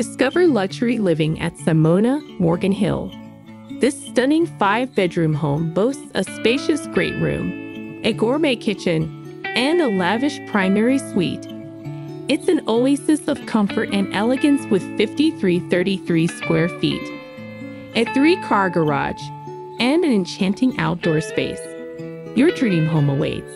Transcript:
Discover luxury living at Simona Morgan Hill. This stunning five bedroom home boasts a spacious great room, a gourmet kitchen, and a lavish primary suite. It's an oasis of comfort and elegance with 5333 square feet, a three car garage, and an enchanting outdoor space. Your dream home awaits.